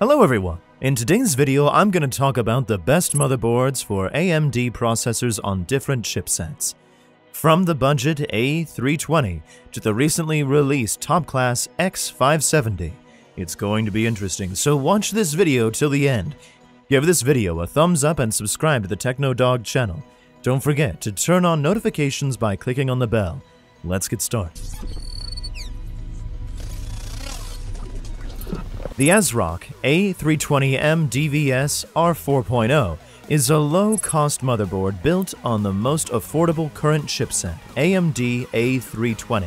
Hello everyone! In today's video, I'm going to talk about the best motherboards for AMD processors on different chipsets. From the budget A320 to the recently released top-class X570, it's going to be interesting, so watch this video till the end. Give this video a thumbs up and subscribe to the TechnoDog channel. Don't forget to turn on notifications by clicking on the bell. Let's get started. The ASRock A320M DVS R4.0 is a low-cost motherboard built on the most affordable current chipset, AMD A320.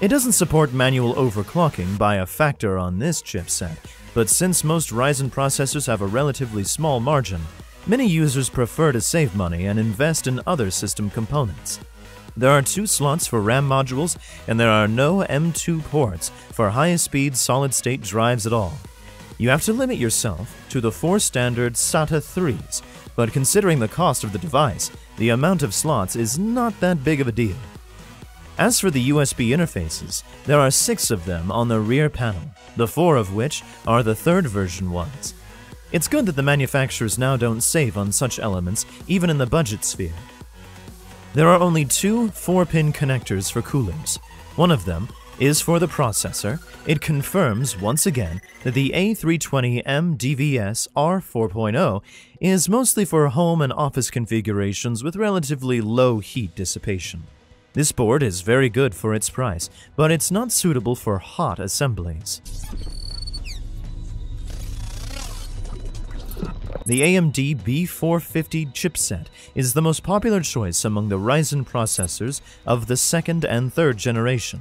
It doesn't support manual overclocking by a factor on this chipset, but since most Ryzen processors have a relatively small margin, many users prefer to save money and invest in other system components. There are two slots for RAM modules, and there are no M2 ports for high-speed solid-state drives at all. You have to limit yourself to the four standard SATA 3s, but considering the cost of the device, the amount of slots is not that big of a deal. As for the USB interfaces, there are six of them on the rear panel, the four of which are the third version ones. It's good that the manufacturers now don't save on such elements even in the budget sphere. There are only two 4-pin connectors for coolers. One of them is for the processor. It confirms, once again, that the A320M DVS R4.0 is mostly for home and office configurations with relatively low heat dissipation. This board is very good for its price, but it's not suitable for hot assemblies. The AMD B450 chipset is the most popular choice among the Ryzen processors of the second and third generation.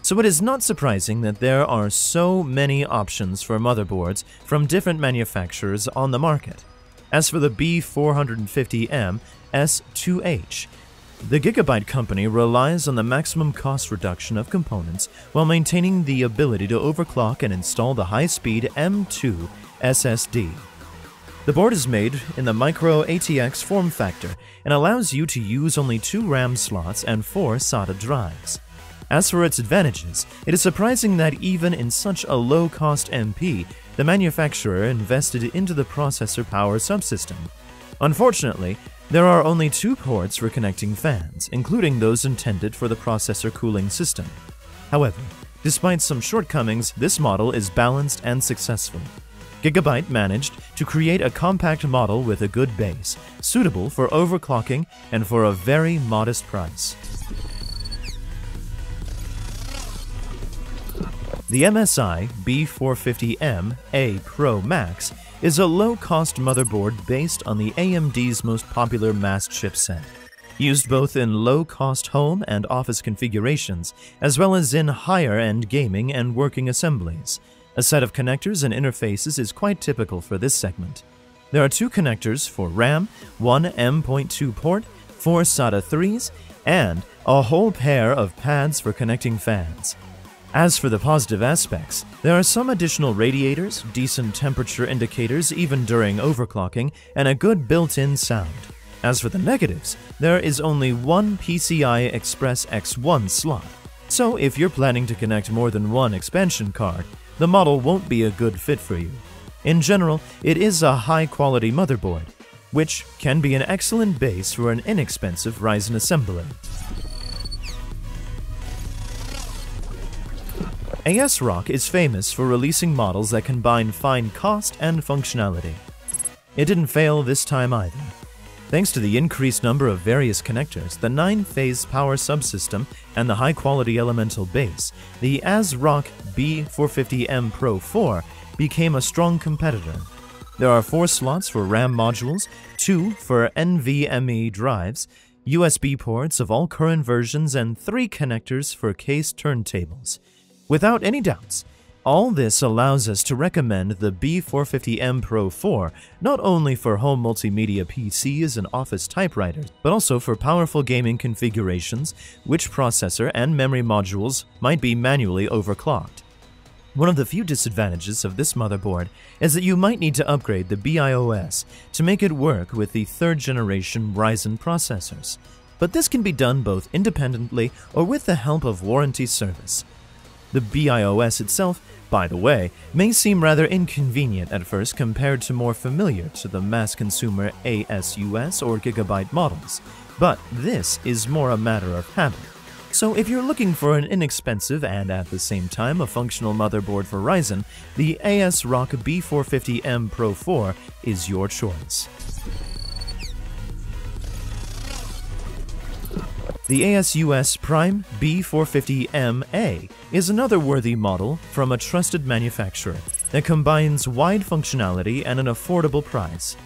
So it is not surprising that there are so many options for motherboards from different manufacturers on the market. As for the B450M S2H, the Gigabyte company relies on the maximum cost reduction of components while maintaining the ability to overclock and install the high-speed M2 SSD. The board is made in the Micro ATX form factor and allows you to use only two RAM slots and four SATA drives. As for its advantages, it is surprising that even in such a low-cost MP, the manufacturer invested into the processor power subsystem. Unfortunately, there are only two ports for connecting fans, including those intended for the processor cooling system. However, despite some shortcomings, this model is balanced and successful. Gigabyte managed to create a compact model with a good base, suitable for overclocking and for a very modest price. The MSI B450M A Pro Max is a low-cost motherboard based on the AMD's most popular mass chipset. Used both in low-cost home and office configurations, as well as in higher-end gaming and working assemblies. A set of connectors and interfaces is quite typical for this segment. There are two connectors for RAM, one M.2 port, four SATA 3s, and a whole pair of pads for connecting fans. As for the positive aspects, there are some additional radiators, decent temperature indicators even during overclocking, and a good built-in sound. As for the negatives, there is only one PCI Express X1 slot. So if you're planning to connect more than one expansion card, the model won't be a good fit for you. In general, it is a high-quality motherboard, which can be an excellent base for an inexpensive Ryzen assembly. ASRock is famous for releasing models that combine fine cost and functionality. It didn't fail this time either. Thanks to the increased number of various connectors, the 9-phase power subsystem, and the high-quality elemental base, the ASRock B450M Pro 4 became a strong competitor. There are four slots for RAM modules, two for NVMe drives, USB ports of all current versions, and three connectors for case turntables. Without any doubts, all this allows us to recommend the B450M Pro 4 not only for home multimedia PCs and office typewriters, but also for powerful gaming configurations, which processor and memory modules might be manually overclocked. One of the few disadvantages of this motherboard is that you might need to upgrade the BIOS to make it work with the third generation Ryzen processors. But this can be done both independently or with the help of warranty service. The BIOS itself by the way, may seem rather inconvenient at first compared to more familiar to the mass consumer ASUS or Gigabyte models, but this is more a matter of habit. So if you're looking for an inexpensive and at the same time a functional motherboard for Ryzen, the ASRock B450M Pro 4 is your choice. The ASUS Prime B450MA is another worthy model from a trusted manufacturer that combines wide functionality and an affordable price.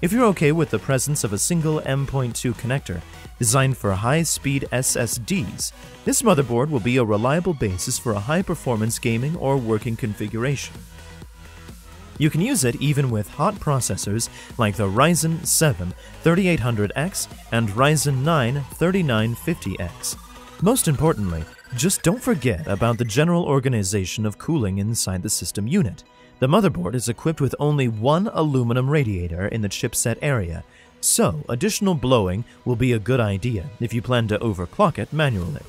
If you're okay with the presence of a single M.2 connector designed for high-speed SSDs, this motherboard will be a reliable basis for a high-performance gaming or working configuration. You can use it even with hot processors like the Ryzen 7 3800X and Ryzen 9 3950X. Most importantly, just don't forget about the general organization of cooling inside the system unit. The motherboard is equipped with only one aluminum radiator in the chipset area, so additional blowing will be a good idea if you plan to overclock it manually.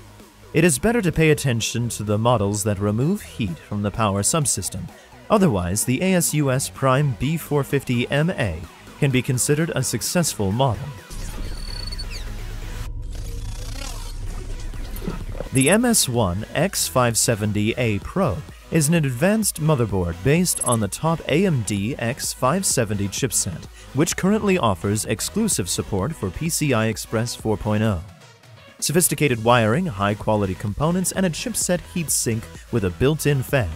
It is better to pay attention to the models that remove heat from the power subsystem, Otherwise, the ASUS Prime B450MA can be considered a successful model. The MSI X570A Pro is an advanced motherboard based on the top AMD X570 chipset, which currently offers exclusive support for PCI Express 4.0. Sophisticated wiring, high-quality components, and a chipset heatsink with a built-in fan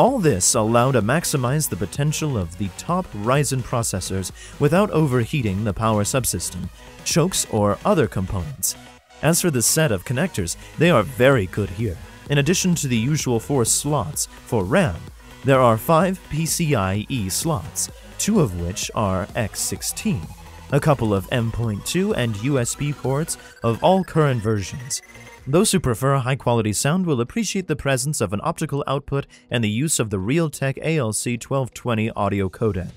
all this allowed to maximize the potential of the top Ryzen processors without overheating the power subsystem, chokes, or other components. As for the set of connectors, they are very good here. In addition to the usual four slots for RAM, there are five PCIe slots, two of which are X16, a couple of M.2 and USB ports of all current versions, those who prefer high quality sound will appreciate the presence of an optical output and the use of the Realtek ALC 1220 audio codec.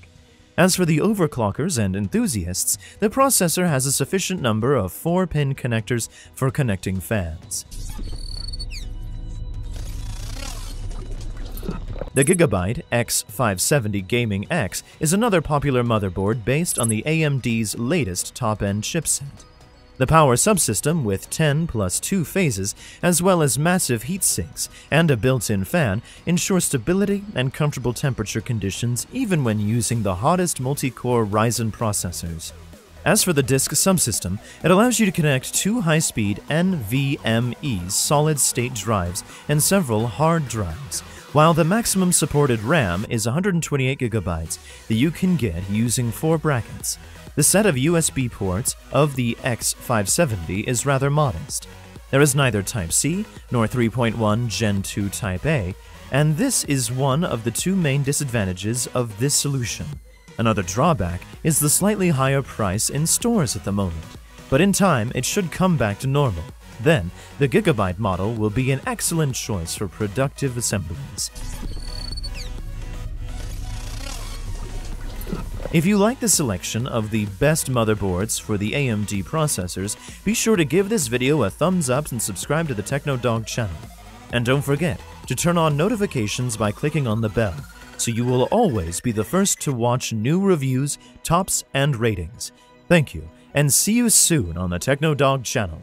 As for the overclockers and enthusiasts, the processor has a sufficient number of 4-pin connectors for connecting fans. The Gigabyte X570 Gaming X is another popular motherboard based on the AMD's latest top-end chipset. The power subsystem, with 10 plus 2 phases, as well as massive heat sinks and a built-in fan, ensures stability and comfortable temperature conditions even when using the hottest multi-core Ryzen processors. As for the disk subsystem, it allows you to connect two high-speed NVMe solid-state drives and several hard drives, while the maximum supported RAM is 128GB that you can get using four brackets. The set of USB ports of the X570 is rather modest. There is neither Type-C nor 3.1 Gen 2 Type-A, and this is one of the two main disadvantages of this solution. Another drawback is the slightly higher price in stores at the moment, but in time it should come back to normal. Then, the Gigabyte model will be an excellent choice for productive assemblies. If you like the selection of the best motherboards for the AMD processors, be sure to give this video a thumbs up and subscribe to the TechnoDog channel. And don't forget to turn on notifications by clicking on the bell, so you will always be the first to watch new reviews, tops, and ratings. Thank you, and see you soon on the TechnoDog channel.